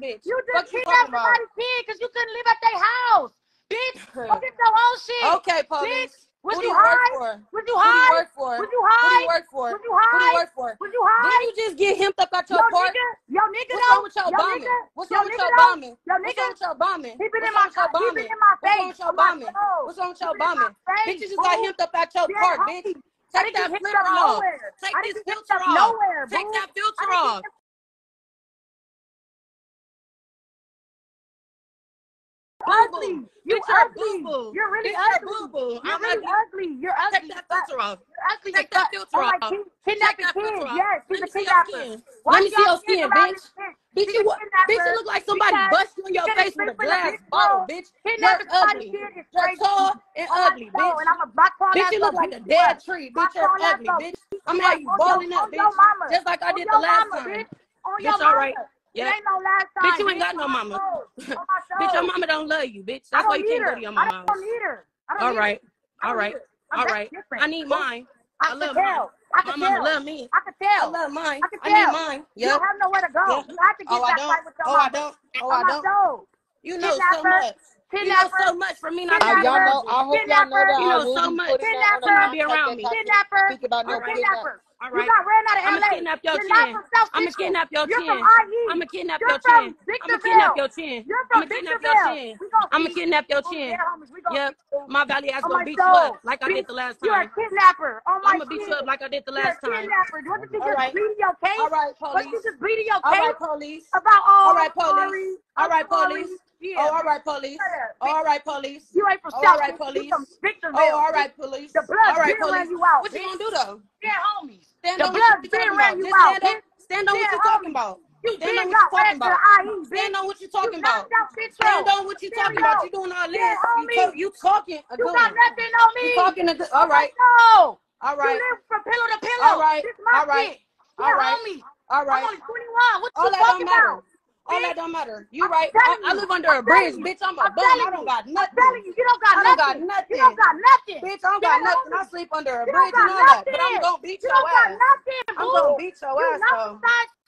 bitch. You just keep everybody's kid because you couldn't live at their house. Bitch, go the whole shit. Okay, police. Bitch. Would you, you hide? For? Would you hide? Would you hide? Would you work for? Would you hide? Would you work hide? Did you just get hemmed up at your apartment? Yo, nigga, Yo nigga. what's wrong with your yo, bombing? Nigga, what's wrong yo, with your bombing? Yo, nigga, what's wrong with your bombing? He been in my face. What's wrong with your bombing? What's wrong with your bombing? Bitches just got hemmed up at your park, bitch. Take that filter off. Take this filter off. Take that filter off. ugly. Boo-boo. You ugly. You're really ugly. You're I'm really ugly. You're ugly. Take that filter off. You're ugly. Take that filter off. Oh, like, kidnapping kids. Yes, she's a kidnapper. Let me see your skin, bitch. Bitch, you, bitch, you look like somebody bust you in your face with a glass bottle, bitch. You're ugly. You're tall and ugly, bitch. And I'm a black bitch, you look like a dead tree, bitch. You're ugly, bitch. I'm gonna have you balling up, bitch. Just like I did the last time. Bitch, all right. Yeah. It ain't no last time. Bitch, you ain't got no mama. bitch, your mama don't love you, bitch. That's why you can't her. go to your mama. I don't need her. I don't All right. All right. All right. I need mine. I, I love tell. mine. I can tell. mama love me. I can tell. I love mine. I can tell. I need mine. Yep. You don't have nowhere to go. Yep. You have to oh, get oh, back with your oh, mama. I don't. Oh, I don't. Oh, I don't. You know so much kidnapper. You know so much for me not. I, y'all know. I hope y'all know that. You know so much. Kidnapper, be around me. Kidnapper. Kidnapper. All right. You got ran out of I'm LA. I'ma kidnap your You're chin. I'ma kidnap your oh, chin. I'ma kidnap your chin. I'ma kidnap your chin. I'ma kidnap your chin. I'ma kidnap your chin. Yep. My valley ass oh gonna beat you up oh, like I did the last time. You're a kidnapper. I'ma beat you up like I did the last time. Kidnapper. What did you just bleeding your case? All right, police. What did you just bleeding your case? All right, police. About all. All right, police. All right, police. Oh, yeah. Oh, all right, police. Oh, all right, police. You ain't from oh, South. All right, police. From Victorville. Oh, all right, police. The blood all right, police. ran you out. What you gonna do though? Yeah, homies. Stand the on blood what you ran you out. Stand on, stand on what you talking about. You stand on what you talking about. Stand on what you talking about. Stand on what you talking about. You doing all this? You, talking You got nothing on me. You talking a good. All right. No. All right. You live from pillow to pillow. All right. All right. All right. All right. I'm only 21. What you talking about? All that don't matter. You I'm right. I, I, live under I'm a bridge, you. bitch. I'm a I'm bum. I don't got nothing. I'm telling you, you don't got, I nothing. don't got nothing. You don't got nothing. Bitch, I don't got nothing. I sleep under a you bridge and all that. But I'm gonna beat you your ass. Nothing, I'm gonna beat your you ass though.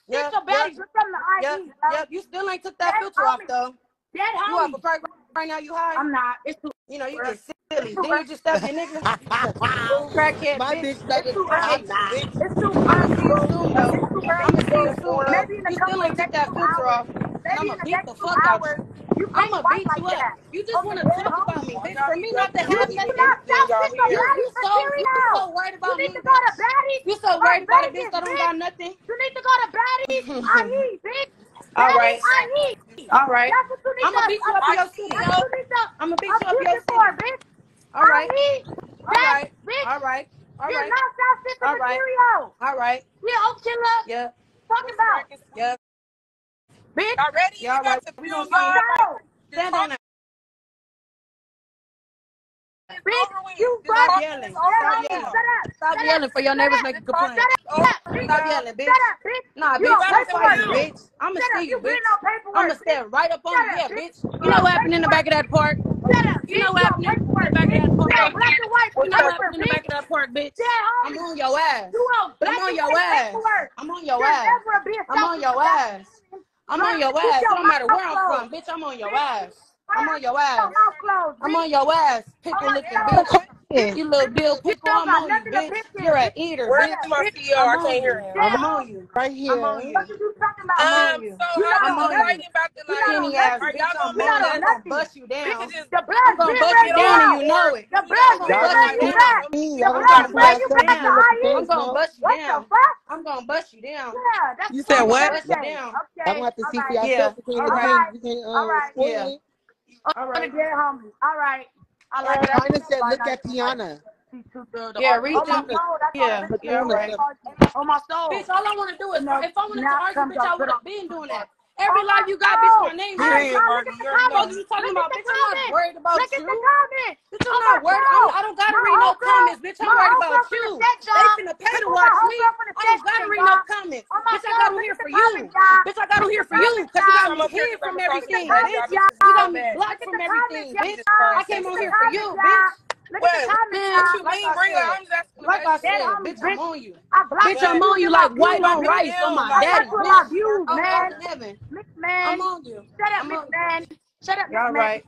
Yep, your badge yep, from the ID. Yep, yep. You still ain't took that, that filter homie. off though. That homie. You have a perk right now. You high? I'm not. It's too. You know you get silly. then you just stuff your nigga. Crackhead. My bitch. It's too early. It's too early. I'm gonna see you soon. Maybe in a you still ain't took that filter off. I'm gonna beat the fuck out you. I'm gonna beat you up. That. You just oh, wanna talk home. about me, bitch. For me not to have nothing. You, you so you so worried about me. You need to go to baddies. You so worried about a bitch that don't got nothing. You need to go to baddies. I need, bitch. All right. I All right. I'm gonna beat you up your seat, I'm gonna beat you up in your seat. All right. All right. All right. All right. All right. All right. Yeah, open Killa. Yeah. Talk about. Yeah. Bitch. Already, y'all you got like, to we don't. Stand on it. Bitch, you brought yelling. Stop yelling. Stop yelling for your neighbors making complaints. Stop yelling, bitch. Nah, bitch, that's why you, bitch. I'ma see you, bitch. I'ma stand right up on you, bitch. You know what happened in the back of that park? You know what? Back of. Black and white. Back of that park, bitch. I'm on your ass. I'm on your ass. I'm on your ass. I'm on your ass. I'm on your ass. No matter where I'm from, bitch. I'm on your ass. I'm on your ass. I'm on your ass. Pickle looking bitch. You little Bill Pickle, I'm on you, bitch. You're an eater, Where my PR? I can't hear him. I'm on you. Right here. I'm on you. What you talking about? I'm on you. So I'm on you. writing about the like, skinny ass you. I'm gonna bust you down. The blood gonna bust you down and you know it. The blood gonna bust you down. The blood you down. I'm gonna bust you down. I'm gonna bust you down. You said what? Okay. I'm gonna have to see y'all. All right. All right. All right. All right. All right. I like All that. right. Chyna said, look not? at Tiana. She's too Yeah, argue. read On my soul. Yeah. all. Look Yeah. Right. On my soul. Bitch, all I want to do is, You if I wanted to now argue, comes bitch, I up would have been doing that. Every On life you got, bitch, my name All right, Period, is. look at the comments. you talking about, bitch? I'm not worried about Look at the comments. Bitch, I'm not worried. I'm, I don't gotta read no comments, bitch. I'm worried about you. They y'all. finna pay Look to at my watch whole me. girl for the I sex, don't gotta read y'all. no comments. On my Bitch, I soul. got them Look here at the for you. comments, y'all. Bitch, I got them here for Look what? at the comments. Bitch, you like bring her? I'm just like I said, bitch, I'm on you. I blocked bitch, I'm on you like white on rice on my daddy. That's what I view, man. I'm on you. Shut up, man. Shut up, McMahon. Y'all right.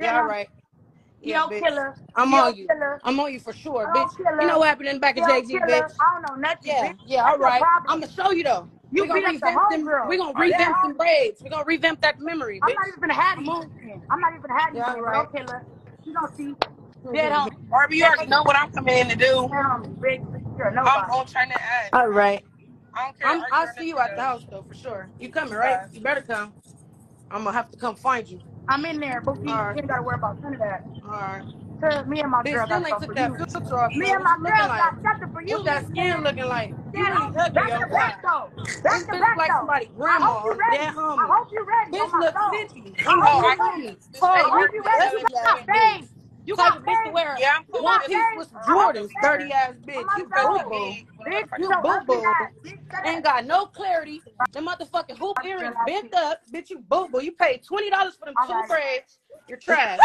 Y'all right. Yeah, Yo, killer. I'm Yo, on you. Killer. I'm on you for sure, Yo, bitch. Killer. You know what happened in the back Yo, of Jay-Z, bitch. I don't know nothing, Yeah, bitch. yeah all right. I'm going to show you, though. You we gonna revamp the them, girl. gonna revamp some braids. We're gonna revamp that memory, bitch. I'm not even having hiding. I'm not even having Yeah, killer. You gonna see. Get home. Barbie, you already know what I'm coming in to do. I'm gonna turn it. All right. I don't care. I'll see you at the house though for sure. You coming, right? You better come. I'm gonna have to come find you. I'm in there, but you All right. ain't gotta worry about none of that. All right. Cause me and my girl got something for you. Me and my girl got something for you. What's that skin looking like? You really ugly, that's the yo. back though. That's This the bitch back like though. somebody I hope you ready. that I homie. hope you ready. Bitch look sissy. I'm you ready. I hope you ready. Oh, Babe, you so got bitch to wear yeah, I'm one piece with Jordans, dirty ass bitch. You boo boo. You boo boo. Ain't got no clarity. The motherfucking hoop earrings bent up. Bitch, you boo boo. You paid $20 for them two braids. You're trash.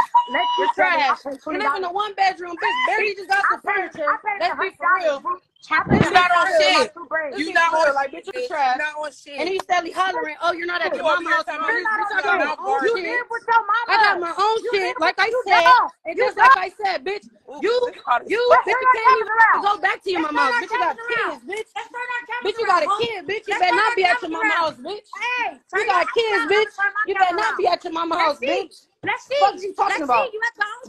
You're trash. You live in a one bedroom bitch. Barely just got some furniture. Let's be for real. Chopping it's not on shit. You not on like bitch. You trash. Not on shit. And he's steadily hollering. Oh, you're not at your mama's house. You're not on shit. You live with your mama. I got my own shit. Like I said, and just like I said, bitch, you, you, bitch, can't go back to your mama's. Bitch, you got kids, bitch. Bitch, you got a kid, bitch. You better not be at your mama's house, bitch. Hey, you got kids, bitch. You better not be at your mama's house, bitch. Let's see. What you talking about?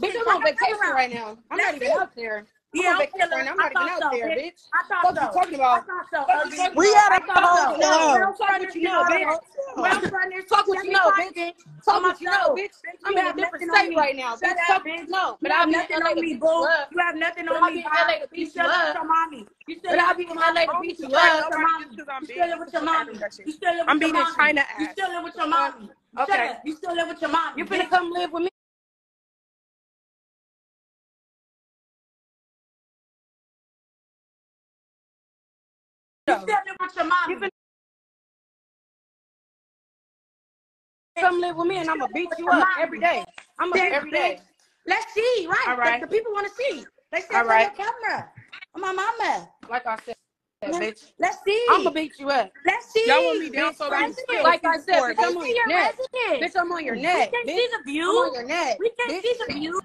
Bitch, I'm on vacation right now. I'm not even up there. Yeah, I'm, I'm, not even out there, bitch. I thought what you talking about? I so, We had a call. No. Talk what you know, bitch. Talk what you know, bitch. Talk what you know, bitch. I'm in a different state right now. Bitch, talk what you know. But I'm nothing on me, boo. You have nothing on me. You still with your mommy. But I'm people in LA to beat you up. You still live with your mommy. You still live with your mommy. I'm beating Chyna. You still live with your mommy. Okay. You still live with your mommy. You better come live with me. with your mom. Come live with me and I'm gonna beat you up every day. I'm gonna every day. Let's see, right? All right. The, the people wanna see. They said, right. your camera. I'm on mama. Like I said. Let's see. I'ma beat you up. Let's see. Y'all want me down so I Like I said, bitch, I'm on your neck. Bitch, I'm on your neck. We can't see the view. I'm on your neck. We can't see the view.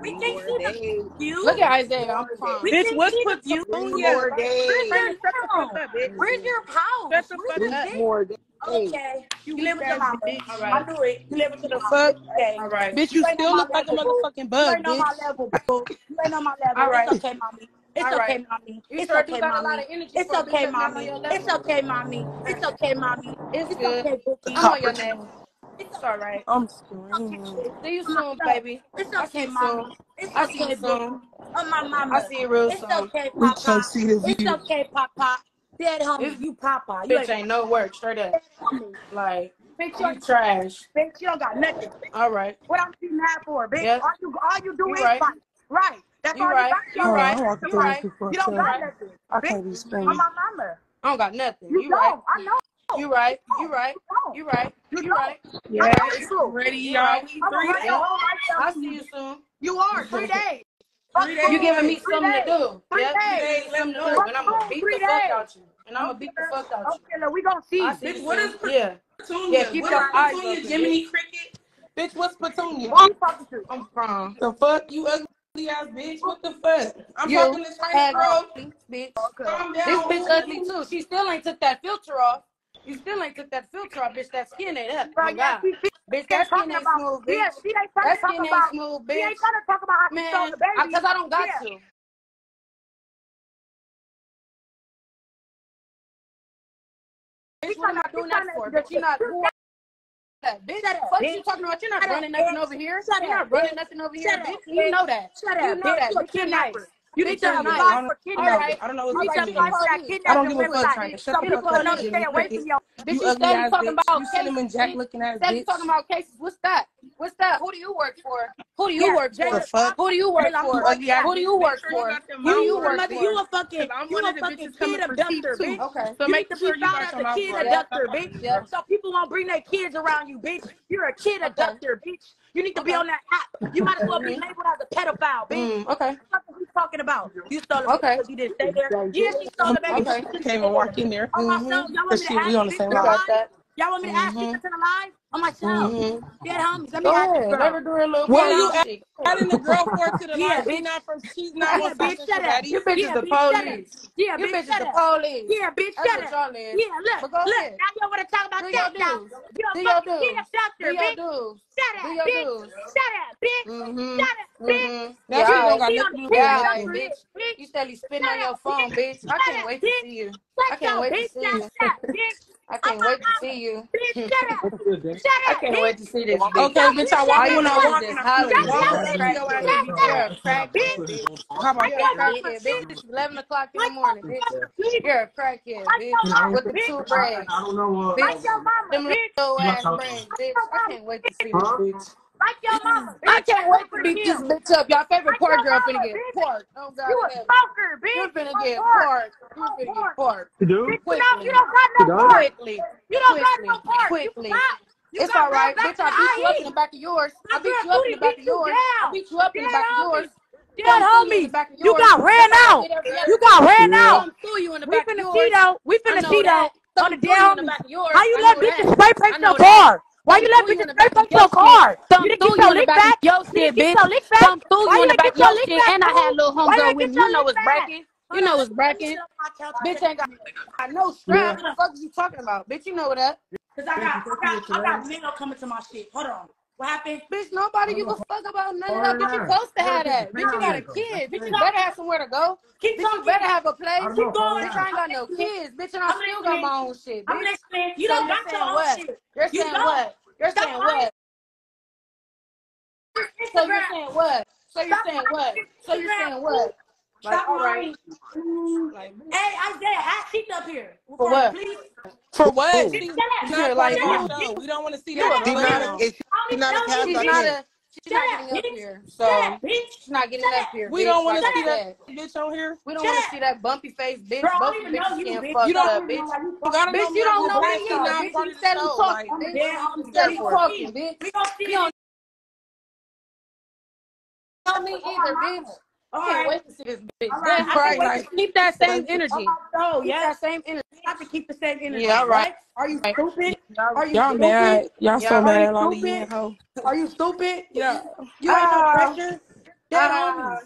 We can't see the view. Look at Isiah. I'm fine. Bitch, what's put you on your Where's your house? Where's your house? Where's your? Okay. You, live with your mama. I knew it. You live with the mama. Fuck. Okay. All right. Bitch, you, still look like a motherfucking bug. You ain't on my level, boo. You ain't on my level. All right. Okay, mommy. It's All okay, right. mommy. You it's sure okay, mommy. It's okay, mommy. It's okay, mommy. It's okay, mommy. It's, it's good. okay, Bookie. I'm on your name. It's all right. I'm screaming. See you soon, baby. It's okay, mom. It's I see you soon. Oh, my mama. I see you real soon. It's okay, papa. It's okay, papa. Dead homie, you papa. You bitch ain't no work, straight up. Like, bitch, you trash. Bitch, you don't got nothing. All right. What I'm you that for, bitch? All you all you do is fight. Right. That's you already right. You're right. You right. Oh, you don't got nothing. I can't be spanked. I'm my mama. I don't got nothing. You, you right. I know. You right. You right. You right. You right. Yeah. It's ready, y'all. We three days. I'll see you soon. You are three days. You giving me something to do. Three yeah, days. Three days. Something to do. And I'm gonna beat the fuck out you. And I'm gonna beat the fuck out you. Okay, we gonna see. Bitch, what is yeah? Yeah, keep your eyes open. Jiminy Cricket. Bitch, what's Petunia? I'm from. The fuck you ugly ass bitch. What the fuck? I'm you fucking this right girl. Bitch. This bitch ugly too. She still ain't took that filter off. You still ain't took that filter off, bitch. That skin ain't up. Yeah, bitch, that skin ain't smooth, bitch. Yeah, she ain't trying that skin ain't smooth, bitch. She ain't trying to talk about how Man, she the baby. Because I, I don't got yeah. to. Bitch, what am I doing that for? Bitch, you not. Bitch, what up. Fuck you talking about. You're not shut running up, nothing over here. Shut You're up, not running bitch. nothing over shut here, up. You know that. Shut you up, know bitch. That. You're nice. You need to and apply for kidnapping. I don't know. Reach out and apply for. I don't give a fuck, Chyna. Shut the fuck up. Stay away from your. Bitch, you steady talking about cases. Cinnamon Jack looking ass bitch. talking about cases. What's that? What's that? Who do you work for? Who do you work for? Who do you work for? Who do you work for? Who do you work for? You a fucking, you a fucking kid abductor, bitch. Okay. So make the kid out as a kid abductor, bitch. So people won't bring their kids around you, bitch. You're a kid abductor, bitch. You need to okay. be on that app. You might as well be mm-hmm. labeled as a pedophile, bitch. Mm, okay. What the fuck are you talking about? You stole the okay. because You didn't stay there. Yeah, she stole the baby. Okay. She can't even walk in there. Oh, mm-hmm. myself, y'all want me to ask you? Y'all want me to ask you to the live? on my child. Mm-hmm. She homies. Let me ask you. Let her do her little What are you adding the girl for to the yeah, line? Not from, she's not yeah, from bitch, shut up. You bitches yeah, the police. Yeah, you bitch, bitches the police. Yeah, bitch, shut up. Yeah, look, look. Now you want to talk about that now. You're a fucking kid doctor, bitch. Shut up, bitch. Shut up, bitch. Shut up, bitch. That's you don't got nothing to do with bitch. You steady spinning on your phone, bitch. I can't wait to see you. I can't wait to see you. I can't wait to see you. Shut up. I can't wait to see this. Bitch. Okay, bitch, I walk when I walk in. Come on, crackhead, bitch. It's 11 o'clock in the morning, bitch. You're a crackhead, bitch. With the two braids. I don't know what. Bitch, your mama, bitch. Them little ass braids, bitch. I can't wait to see this, bitch. Like your mama. Bitch. I can't wait to beat this bitch up. Y'all favorite like pork girl finna get pork. Oh God. You a smoker, bitch. You finna get pork. You finna get pork. You do? Quickly. You don't got no pork. Quickly. You don't got no pork. Quickly. You it's all right, bitch. I beat you up in the back of yours. I beat you up in the back of yours. I beat you up in the back of yours. Dead homies, you got ran out. You got ran out. We finna cheat out. We finna cheat out on the down. How you let bitches spray paint your car? Why you let bitches scrape up your car? You didn't get your lick back? Yo, shit, bitch. Thumb through you in the back your lick back? and I had a little homegirl with me. You know it's bracket. You know it's bracket. Bitch ain't got. I know strap. What the fuck is you talking about? Bitch, you know that. Cause I got, I got, I got male coming to my shit. Hold on. What happened? Bitch, nobody give a fuck about none of that. Bitch, you supposed to have that. Bitch, you got a kid. Bitch, you better have somewhere to go. Keep bitch, talking. you better have a place. Keep going. Bitch, I ain't got no kids. Bitch, and I'm still got my own shit. Bitch. I'm. You don't got your own what? shit. You're saying you what? You're Stop saying what? So you're saying what? So you're saying what? So you're saying what? Like, Stop all right. Hey, Isiah, ask Sheik up here. For, what? For what? She's like, no, we don't want to see that. She's not, she's not a She's not a She's not getting up, here. So she's not getting up here. We don't want to see that bitch on here. We don't want to see that bumpy face bitch. Both bitches you, bitch. you don't up, bitch. Bitch you don't know me. You said talking. Bitch, you talking, bitch. We don't see you. Don't know me either, bitch. All can't right. wait to see this bitch. All right. That's right. right. Keep that same energy. Oh, yeah, that same energy. You have to keep the same energy. Yeah, all right. right? Are you stupid? Are you Y'all stupid? mad? Y'all so mad? Are you stupid? Are you stupid? Yeah. You ain't no ah. pressure. Get uh, on.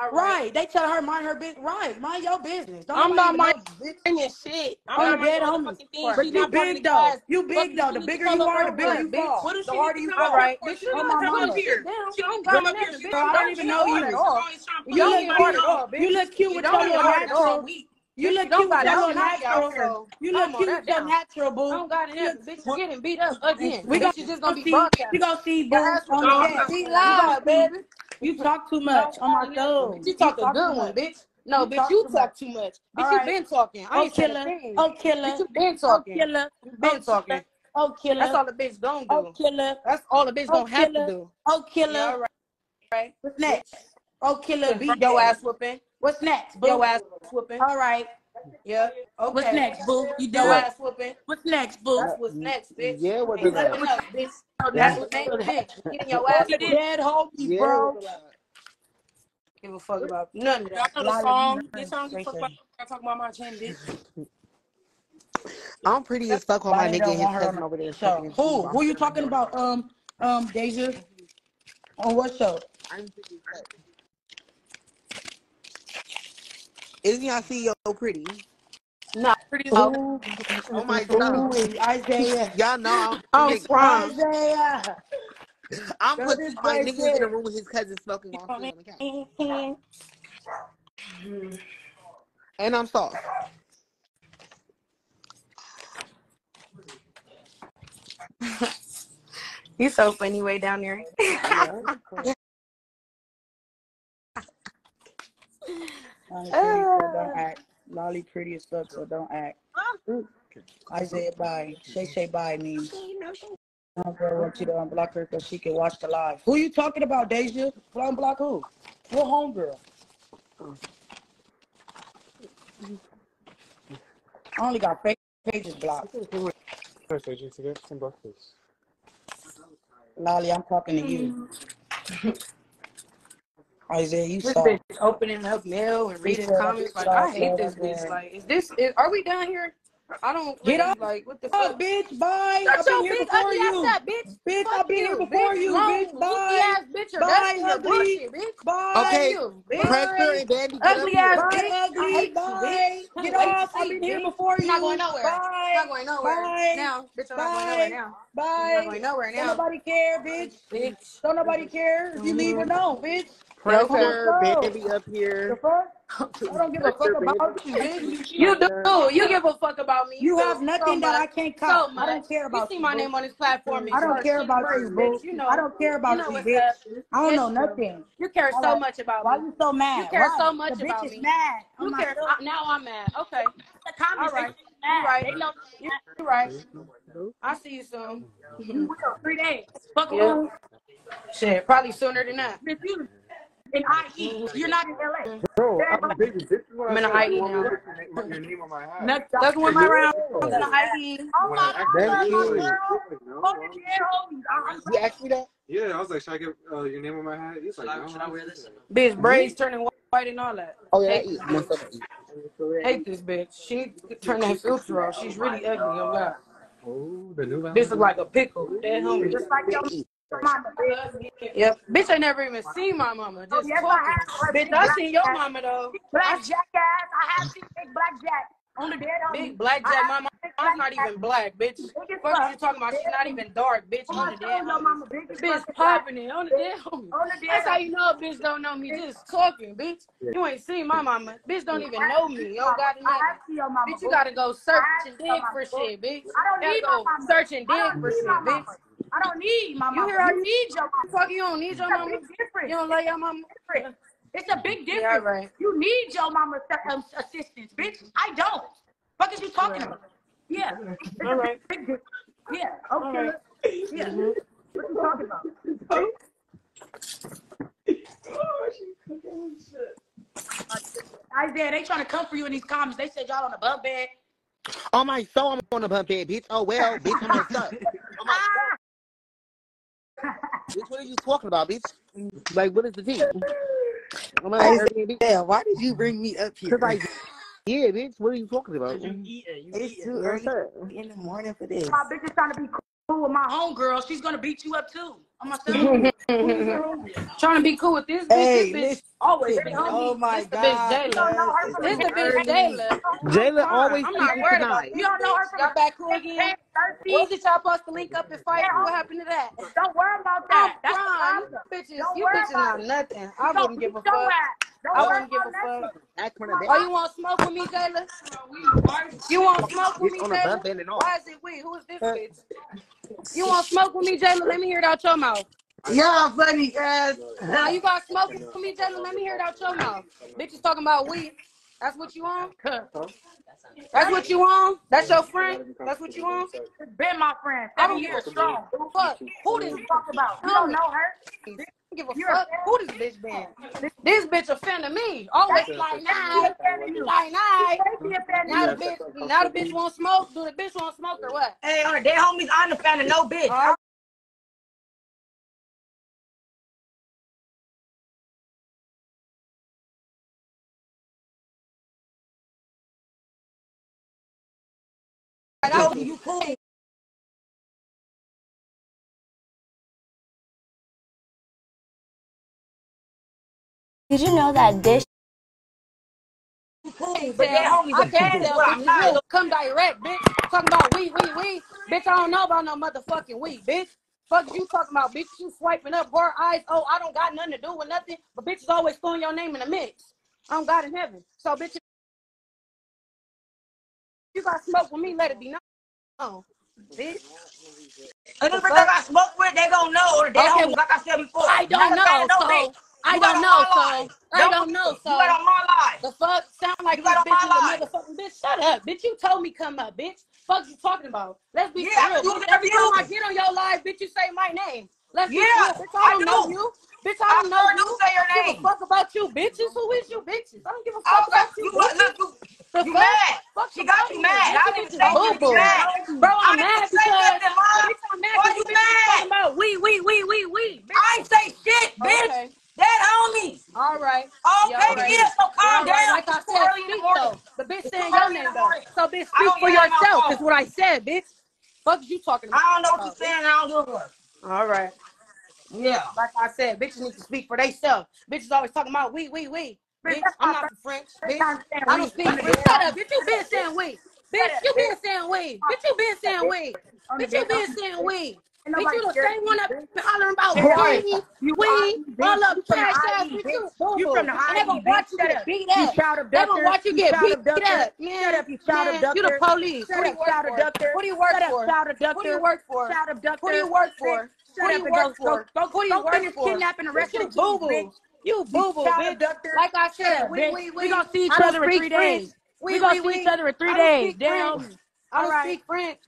Right. right. They tell her mind her business. Right. Mind your business. Don't I'm not my business. Shit. I'm on dead homie. But you big though. You big though. The bigger you are, the bigger you fall. What is the harder you fall. Right. Bitch, don't come up here. She don't come up here. I don't even know you. You look cute with Tony and you look cute, that natural. You look cute, that natural, boo. Don't got it, bitch. You getting beat up again. We got you just gonna be broadcasting. We gonna see boo on the Be loud, baby. You talk too much on my toe. You talk a good one, bitch. No, you bitch, talk you talk too much. All bitch, right. you been talking. I oh, ain't killer. Oh, killer. Bitch, you been oh, talking. Oh, killer. You been talking. Oh, killer. That's all the bitch gonna oh, do. Oh, killer. That's all the bitch oh, gonna killer. have to do. Oh, killer. Yeah, all right. All right. What's next? Oh, killer. Beat your ass whooping. What's next? Boo? Your ass whooping. All right. yeah. Okay. What's next, boo? You do yeah. ass whooping. What's next, boo? That's what's next, bitch. Yeah, oh, what's next? That's what's next, bitch. Getting your ass dead homies, yeah, bro. Give a fuck about none of that. Y'all know the song. This song is fuck about. About my chin, bitch. I'm pretty as fuck with my nigga and his cousin over there. So, who? Who you talking about? Um, um, Deja. On what show? I'm pretty. Isn't y'all CEO pretty? Nah, pretty Ooh, Oh my ooh, god. Isiah. Y'all know I'm, I'm from. Isiah. I'm Go putting my way, niggas in the room with his cousin smoking while I'm still on the couch. Mm-hmm. And I'm soft. He's so funny way down there. Yeah. Lolly ah. pretty, so don't act. Lolly pretty as fuck, so don't act. Isiah bye. Shay Shay bye means. My girl want you to unblock her because she can watch the live. Who you talking about, Deja? Who unblock who? What homegirl? I only got fake pages blocked. Lolly, I'm talking to you. Isiah, you This saw. bitch opening up mail and reading comments. Like, "I hate this bitch. Like, is this, is, are we down here? I don't Get really, up. like, what the Oh, fuck? bitch, bye. Shut I've been here before you. ass bitch. Bitch, I've been here before you, bitch. Bye. ass bitch. Bye, ugly. bitch. Bye. Fuck Okay. Pressure and Dandy Ugly ass. Bye, bitch. Ugly. Bye. Get off. I've been here before you. not going nowhere. Bye. not going nowhere. Bye. Now, bitch, you're not going nowhere Bye. now. You're not Bye. going nowhere Don't now, nobody care, bitch. bitch. Don't nobody care if you leave or no, bitch. Yeah, Pressure, okay. Dandy up here. I don't give a fuck about you, bitch. You do. You give a fuck about me. You do. have So nothing that I can't So cop. I don't care about You about see my name on this platform I don't care about you, bitch. You know. I don't care You about know you, what's bitch. I don't know nothing. You care so much about me. Why me. you so mad? You care so much the bitch about is me. mad. You care. God. I, now I'm mad. Okay. The comments All right. they You mad. right. They know You, you right. I'll see you soon. you will. Three days. Fuck Yeah. Shit, probably sooner than that. Bitch, you in IE. You're not in LA. Bro, I'm you go. big. This is what I'm in I. You IE want me to now. your name, your name on my hat? Next That's one my round. I'm in IE. Oh my God, you, my girl. no, Hold why it homies. You asked me that? Yeah, I was like, should I get uh, your name on my hat? He's like, no. I wear this? Bitch, braids turning white and all that. Oh yeah, Hate eat. this bitch. eat. Hate this bitch. She needs to turn that filter off. She's really ugly. Oh God. Oh, the new Bitch look like a pickle. Dead homie. just like your Eat. Mama, bitch. Yep. Bitch, I never even seen my mama. Oh, Just yes, I talking. have. Bitch, I seen your mama though. Black jackass. I have seen big black jack on the dead big black jack. have My mom- mom's not even black, bitch. Big as Fuck fuck. you talking about? She's not even dark, bitch. Oh, On the dead mama big Bitch popping it on the dead homies. On the dead That's how you know a bitch don't know me. Just talking, bitch. You ain't seen my mama. Bitch don't even know me. You don't got to know I me. have seen your mama. Bitch, you gotta go search and dig for shit, bitch. I don't You need gotta my go mama. search and I dig don't for need shit, my bitch. Mama. I don't need my You mama. hear how You you need your mama. fuck? You don't need your a mama. difference. You don't like your mama. difference. It's a big difference. Yeah, right. You need your mama's um, assistance, bitch. I don't. Fuck is you talking Right. about? Yeah. It's All a right. big difference. Yeah. Okay. right. Yeah. Mhm. What you talking about? oh, she's cooking shit. Isiah, they trying to come for you in these comments. They said y'all on the bunk bed. On my soul, I'm on the bump bed, bitch. Oh well, bitch. On my soul. On my soul. Bitch, what are you talking about, bitch? Like, what is the tea? I'm like, Airbnb. Isiah, why did you bring me up here? Cause like, yeah, bitch. What are you talking about? it's too What's early in the morning for this. My bitch is trying to be cool with my homegirl. She's gonna beat you up too. I'm gonna Trying to be cool with this bitch. Hey, this bitch listen. always been Oh homie. my this the God. bitch You don't know Jayla. from This the bitch Early. Jayla. Jayla always I'm not worried about You don't know her from Y'all back cool again? Was it y'all supposed to link up and fight? What happened to that? Don't worry about I'm that. That's the crying. problem. You bitches, Don't you bitches about not nothing. I Don't wouldn't give a beat your fuck. ass. Don't I wouldn't give a fuck. nothing. Ask for the Oh, you want smoke with me, Jayla? You want smoke with me, on Jayla? bed and all. Why is it we? Who is this uh, bitch? You want smoke with me, Jayla? Let me hear it out your mouth. Y'all funny, guys. Now you got smoke with me, Jayla? Let me hear it out your mouth. Bitches talking about we. That's what you want? That's what you want? That's your friend? That's what you want? It's been my friend. I Seven don't years give a strong. fuck. Who this you talk about? You don't know her? I don't give a You're fuck fan? who this bitch been. This bitch a fan of me. Always like, nah, She a fan of you. like, nah. She a Now the bitch, now the bitch want smoke. Do the bitch want smoke or what? Hey, on the dead homies, I'm the fan of no bitch. All I you, you cool. Did you know that dish You cool. But dead homies, I can't fan is tell I'm not. you come direct, bitch. Talking about we, we, we. Bitch, I don't know about no motherfucking we, bitch. Fuck you talking about, bitch. You swiping up her eyes. Oh, I don't got nothing to do with nothing. But bitches always throwing your name in the mix. I'm God in heaven. So, bitch, you got smoke with me, let it be known. Oh, bitch. And if they got smoke with, they gonna know. Or the dead Okay, homies, like I said before. I don't Not a fan know. no So, bitch. I don't know, so. I Don't don't you? know, so got on my live. the fuck sound like You this bitch is a motherfucking bitch. Shut up, bitch. You told me come up, bitch. Fuck you talking about? Let's be Yeah, I real. Every you time I get on your live, bitch, you say my name. Let's Yeah, for real, bitch. I I don't know do. you. Bitch, I I don't know sure do you. say your I don't give a name. fuck about you, bitches. Who is you, bitches? I don't give a I fuck was about you, you bitches. Look, you, you mad? Fuck She the got you mad. I didn't bitch say. You mad? Bro, I I'm mad because nothing, bitch, I'm mad because you you bitches talking mad? about we, we, we, we, we. Bitch. I ain't say shit, oh, bitch. Okay. That homies. All right. Okay, Yeah, all right. yeah, so Yeah, calm right. down. Like I It's too said, the speak though. The bitch saying your name though. So bitch, speak for even have my yourself. Is what I said, bitch. Fuck you talking about. I don't know what you're saying. I don't do it. All right. Yeah. Like I said, bitches need to speak for themselves. Bitches always talking about we, we, we. Bitch, I'm not French, bitch. I don't speak On French. Shut up, bitch. You been bitch. saying we. Bitch, you been saying we. Bitch, you been saying bitch. we. Bitch, you been saying bitch. we. Bitch, you the same one been hollering about Boy, we, you we, all up You from the cash ass, IE, bitch. You boo You from the And they gonna watch you get up. beat You up. They gonna watch you get beat up, Shut up, you child Man, you the police. Shut do up, you work for? abductor. Who do you work up, for? Who do you work for? Child Who do you work for? Who shut do up you and work go, for? go, Who do you work finish for? kidnapping the Bitch, rest of you the boo boo. You boo boo, bitch. Like I said, we, We we. gonna see each other in three days. We We, gonna we, see each other in three I days. Dead I don't right. speak French.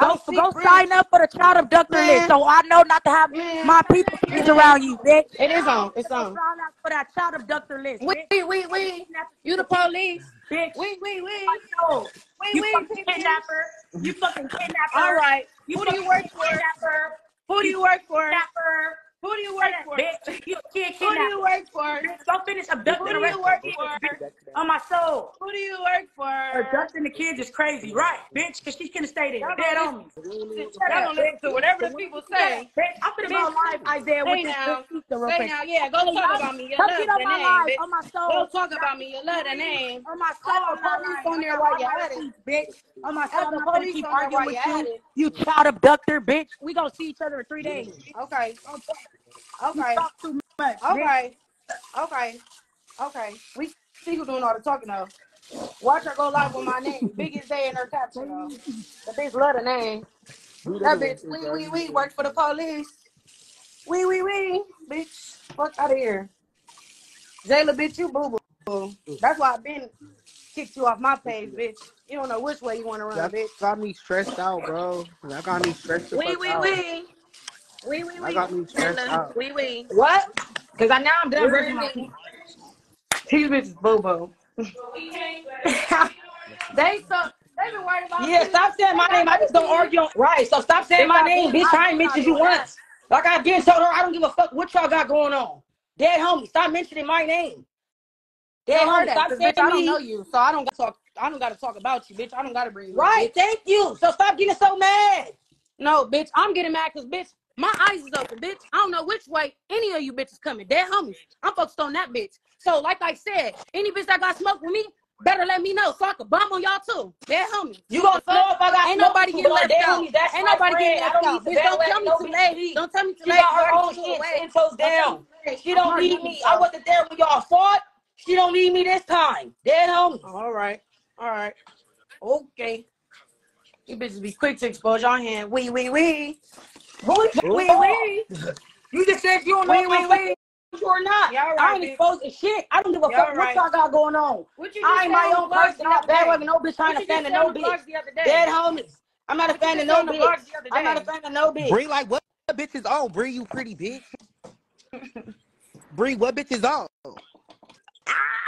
Go go French. sign up for the child abductor list so I know not to have man, my people man. around you, bitch. It is on. It's on. sign up for that child abductor list, We, we, we, we. You the police. bitch. We, we, I we. know. We, You we, fucking bitches. kidnapper. You fucking kidnapper. right. You Who do you work for? kidnapper. Who do you work for? kidnapper. Who do you work for? bitch. You kid Who do you work for? Go finish abducting Who the do rest you work for? On my soul. Who do you work for? Abducting the kids is crazy, right, bitch? Because she couldn't stay there. Dead on me. up, don't listen to whatever the people say. bitch. I'm gonna Bitch, go live, Isiah, with this now. real quick. now. Yeah, go talk about me. You love the name, bitch. on my soul. Go talk about me. You love the name. on my soul. I'm police on I there while you my at it. bitch. On my soul, I'm gonna keep arguing with you you. child abductor, bitch. We gonna see each other in three days. Okay. You Okay. talk too much, bitch. Okay. Okay. Okay. We see who doing all the talking though. Watch her go live with my name. Biggest day in her caption though. The bitch love the name. That bitch, we, we, we work for the police. We, we, we, bitch. Fuck out of here. Jayla, bitch, you boo boo. That's why I've been kicked you off my page, bitch. You don't know which way you want to run, Y'all bitch. got me stressed out, bro. Y'all got me stressed the We, fuck we, out. we. We, we, Y'all got me stressed Jayla, out. we, we. What? Cause I now I'm done We, brushing we, my we. teeth. These bitches boo boo. they so, they been worried about Yeah, you. stop saying my name. I just don't argue on right. So stop saying my I name, been, bitch. I I ain't mentioned you doing that. once. Like I been told her, I don't give a fuck what y'all got going on. Dead homie, stop mentioning my name. Dead Tell homie, stop cause saying bitch, I don't know you, so I don't got to talk. I don't got to talk about you, bitch. I don't got to bring you Right, bitch. thank you. So stop getting so mad. No, bitch, I'm getting mad, cause bitch, my eyes is open, bitch. I don't know which way any of you bitches coming. Dead homies. I'm focused on that bitch. So, like I said, any bitch that got smoke with me, better let me know so I can bump on y'all too. Dead homies. You gonna know if I got Ain't nobody getting left out. Ain't nobody getting left don't out. Bitch, don't tell me too late. Don't tell me too She late. got You her own shit ten toes Don't tell me down. She don't need me. I wasn't there when y'all fought. She don't need me this time. Dead homie. All right. All right. Okay. You bitches be quick to expose your hand. Wee, wee, wee. Who is Wee, oh, wee. You just said you don't know Wee, if wee, I'm fucking wee. with you or not. Y'all I ain't bitch. exposing shit. I don't give a Y'all fuck what y'all got going on. What you I ain't my own vlogs person. the Not bad day? no bitch. I What ain't a fan of no bitch. vlogs the other day? Dead homies. I'm not a fan of no bitch. vlogs the other I'm not a fan of no bitch. Bree, like, what bitch is on? Bree, you pretty bitch. Bree, what bitch is on?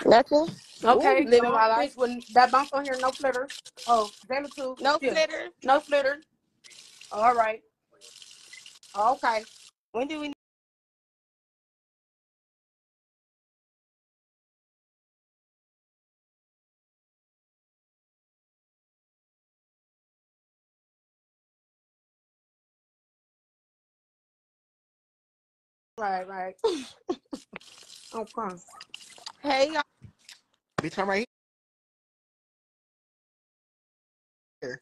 Nothing. Okay. Ooh, Living my life. when that bounce on here, no flitter. Oh, Jayla too. No Yeah. flitter. No flitter. All right. Okay. When do we Right, right. Okay. Hey y'all. bitch, I'm right here.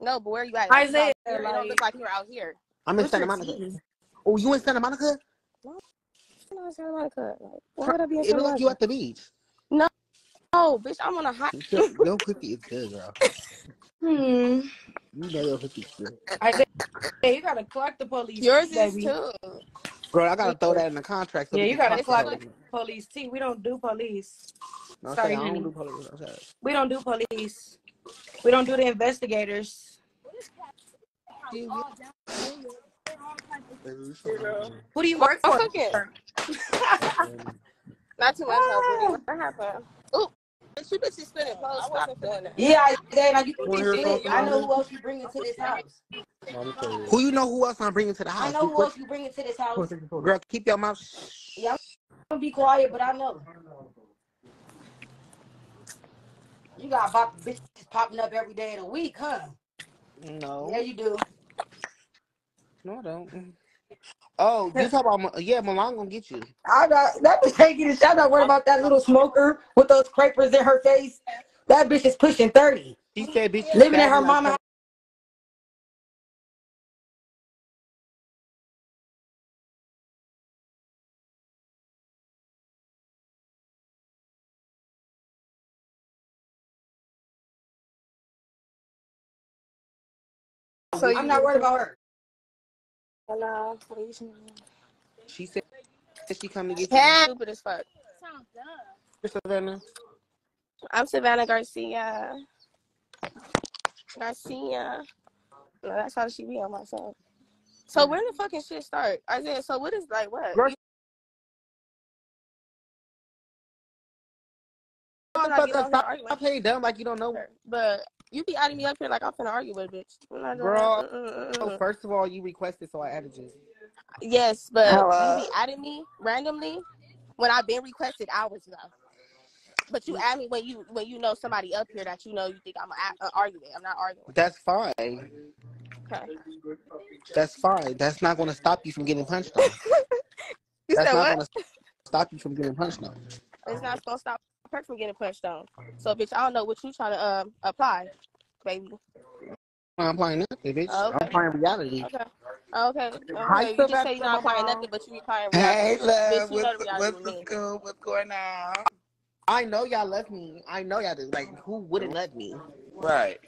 No, but where you at? Like you Isiah, out here. It don't look like, like you're out here. I'm in Santa Monica. tea? Oh, you in Santa Monica? No, I'm not in Santa Monica. Like, why would I be in It Santa look like you at the beach. No, no, bitch, I'm on a hot Your your pussy is good, girl. Hmm. You know your pussy is good. Isiah, you gotta clock the police, yours is too. Girl, I gotta throw that in the contract. So Yeah, you gotta clock the police T. We don't do police. No, Sorry, say I don't do police. No, say. We don't do police. We don't do the investigators. You- oh, Who do you What work I'm for? cooking. Not too much hopefully. What happened? Ooh, bitch, you bitches spinning clothes. Stop doing that. Yeah, I say now you can Wanna keep hear it. something, I know who else you bring into this house. Who you know who else I'm bringing to the house? I know who else you bring into this house. Girl, keep your mouth. shh. Yeah, I'm gonna be quiet, but I know. You got about bitches popping up every day of the week, huh? No, Yeah, you do. No, I don't. Oh, you talk about Ma- yeah, Milan gonna get you. I got that bitch taking a shot. Not worried about that little smoker with those crapers in her face. That bitch is pushing thirty, She said, "Bitch, you living in her fat like mama. So I'm not worried about her. Hello. She said she come to get you. Yeah. Stupid as fuck. Savannah. I'm Savannah Garcia. Garcia. No, that's how she be on my phone. So where the fucking shit start? Isiah, so what is like what? Girl, You feel like you stop arguing stop dumb like you don't know. her. But you be adding me up here like I'm finna argue with a bitch. I'm not doing Girl, So oh, first of all, you requested, so I added you. Yes, but Hello. you be adding me randomly when I've been requested hours ago. But you add me when you when you know somebody up here that you know you think I'm a, a arguing. I'm not arguing. That's fine. Okay. That's fine. That's not gonna stop you from getting punched on. You That's said not gonna stop you from getting punched on. It's not gonna stop her from getting punched on. So, bitch, I don't know what you trying to um apply, baby. I'm applying nothing, bitch. Oh, I'm applying reality. Okay. Okay. Hi, Okay. You just say you're not applying nothing, but you applying reality. Hey, Bitch, love. you know What's the the, what's with the me. What's going on? I know y'all love me. I know y'all do. Like, who wouldn't love me? Right.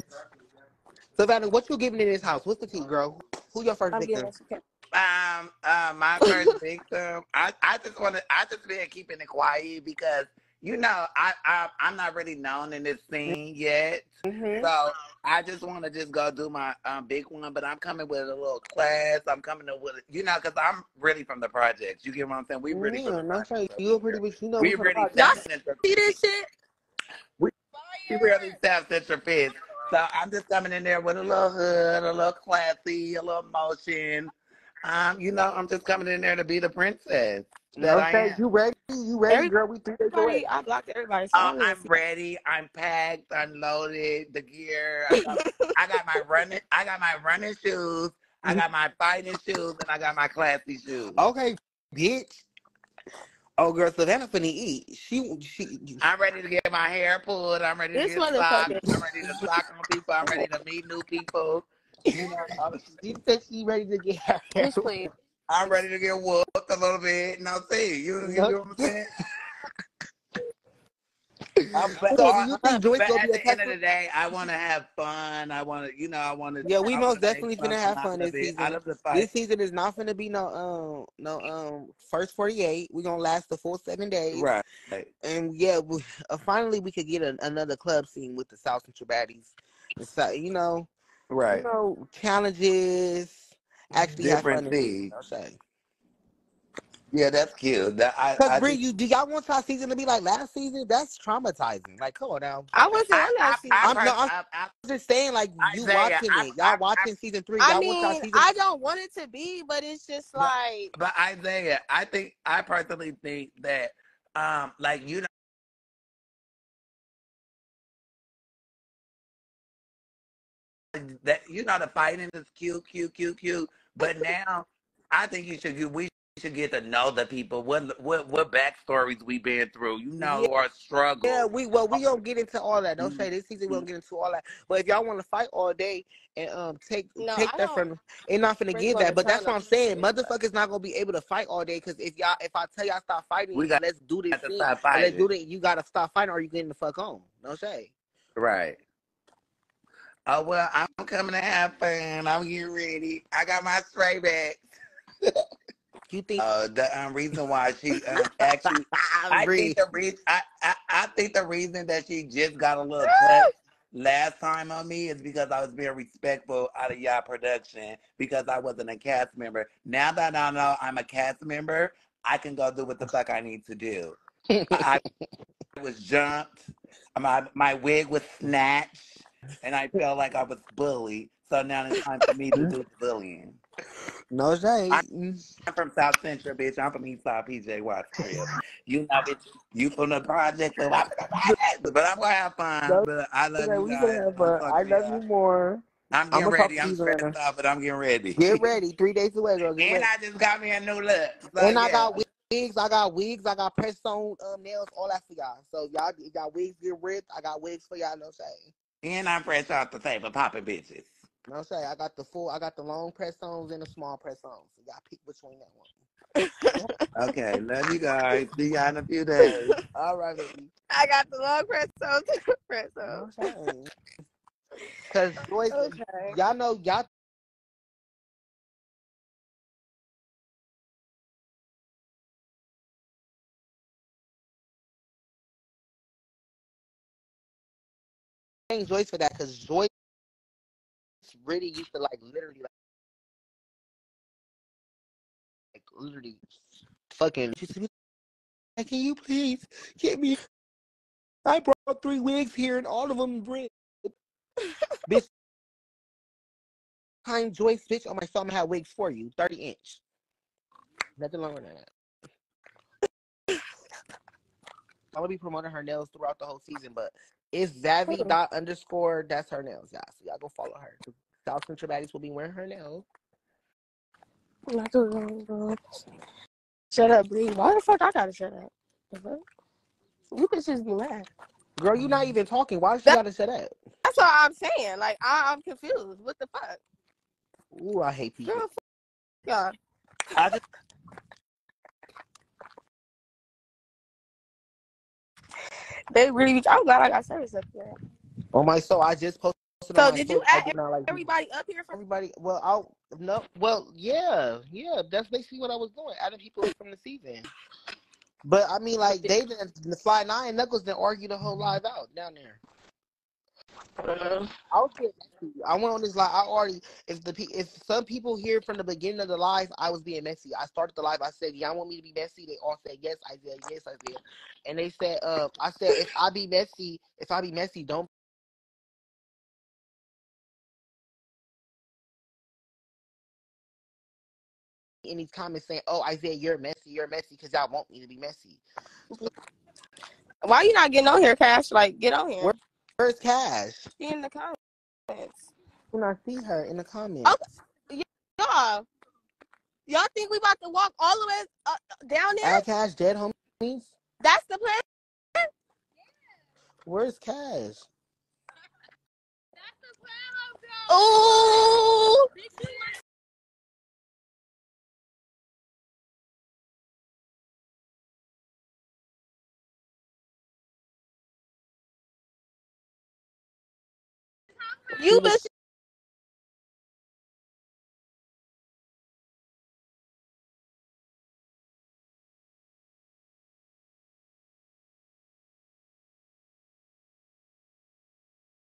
Savannah, what you giving in this house? What's the tea, girl? Who your first I'm victim? getting this. Okay. Um, uh, my first victim. I, I just want to. I just been keeping it quiet because you know I, I I'm not really known in this scene yet. Mm-hmm. So I just want to just go do my um, big one, but I'm coming with a little class. I'm coming to with you know because I'm really from the projects. You get what I'm saying? We really from Yeah, the no shade. You a pretty bitch. You know We we really project. South See this shit? We really South Central fits. So I'm just coming in there with a little hood, a little classy, a little motion. Um, you know, I'm just coming in there to be the princess that No i'm You ready? You ready, girl? We three days away. I blocked everybody. So I Oh, don't even I'm see. ready. I'm packed, unloaded, the gear. I got, I got my running. I got my running shoes. I got my fighting shoes, and I got my classy shoes. Okay, bitch. Oh, girl, Savannah finna eat. She, she. I'm ready to get my hair pulled. I'm ready to This get socked. motherfucker. I'm ready to sock on people. I'm ready to meet new people. You know, I'm- She said she ready to get her hair. Please. I'm ready to get whooped a little bit. No, see, you, you know what I'm saying? I'm, but, So, do you think but at the end of the day, I want to have fun. I want to, you know, I want to. Yeah, we I most wanna make definitely finna have fun this it, out season. of the This season is not gonna be no um no um first forty eight. We're gonna last the full seven days. Right. And yeah, we, uh, finally we could get a, another club scene with the South Central Baddies. So, you know, Right. you know, challenges. Actually have fun Different things. I'll. Yeah, that's cute. That I, Cause I Bree, just, you do y'all want y'all season to be like last season? That's traumatizing. Like, come on now. I wasn't I, on I, season. I, I'm no, I'm I, I, just saying, like you watching I, it. Y'all watching season three. I Y'all want mean, season. I don't want it to be, but it's just but, like but Isiah, I think, I personally think that, um, like you know. That you know the fighting is cute, cute, cute, cute. But now I think you should we should get to know the people. What what what backstories we been through, you know, Yeah, or yeah. We well, we don't get into all that. Don't Mhm. say this season we don't get into all that. But if y'all want to fight all day and um take no, take I that don't from, ain't not finna bring give that. But that's what I'm saying. shit. Motherfuckers not gonna be able to fight all day because if y'all if I tell y'all stop fighting We got let's do this to scene stop and let's do fighting. that, you gotta stop fighting or you getting the fuck on. No say. Right. Oh well, I'm coming to have fun. I'm getting ready. I got my spray back. You think Uh, the um, reason why she um, actually, I Bree. think the reason I, I I think the reason that she just got a little cut last time on me is because I was being respectful out of y'all production because I wasn't a cast member. Now that I know I'm a cast member, I can go do what the fuck I need to do. I, I was jumped. My my wig was snatched, and I felt like I was bullied. So now it's time for me to do the bullying. No shade. I'm from South Central, bitch. I'm from Eastside PJ Watts. You know, bitch. You from the project, so I'm from the project. But I'm gonna have fun. No, But I love you we guys. have I'm fun. I love you more. I'm I'm getting ready. I'm stressed out, but I'm getting ready. Get ready. Three days away, girl. And ready. I just got me a new look. So And I got wigs. I got wigs. I got press on um, nails. All that for y'all. So y'all, y'all wigs get ripped, I got wigs for y'all. No shade. And I'm fresh off the table, popping bitches. No shade. I got the full. I got the long press ons and the small press ons. So y'all pick between that one. Okay, love you guys. See y'all in a few days. All right, baby. I got the long press on press No on. shade. Cause Joyce, Okay. y'all know y'all thank Joyce for that because Joyce really used to like literally like, like literally fucking. She said, "Can you please get me? I brought three wigs here and all of them red. bitch, time Joyce, bitch. On my son, I have wigs for you, thirty inch. Nothing longer than that. I'm gonna be promoting her nails throughout the whole season, but it's Zavi dot underscore. That's her nails, y'all. So y'all go follow her. South Central Baddies will be wearing her nails. Not too long, bro. Shut up, Bri. Why the fuck I gotta shut up? The fuck? You bitches be mad. Girl, you're not even talking. Why she That- gotta shut up? That's all I'm saying. Like I, I'm confused. What the fuck? Ooh, I hate people. Girl, fuck y'all. I just They really. I'm glad I got service up here. on my soul. I just posted. So did you add do like. Everybody up here from Everybody, well, I'll no, well, yeah, yeah. That's basically what I was doing, adding people from the season. But I mean, like they didn't the Fly Niy Knuckles didn't argue the whole live out down there. Uh, I was being messy. I went on this live. I already if the if some people here from the beginning of the live, I was being messy. I started the live. I said, "Y'all want me to be messy?" They all said yes. I said yes. I said, and they said, "Uh, I said if I be messy, if I be messy, don't." In these comments saying, "Oh, Isiah, you're messy. You're messy because y'all want me to be messy." why you not getting on here, Kash? Like, get on here. Where- Where's Kash? She in the comments. When I see her in the comments. Oh, y'all, y'all think we about to walk all the way uh, down there? Add Kash, dead homies. That's the plan. Where's Kash? Ooh. You was-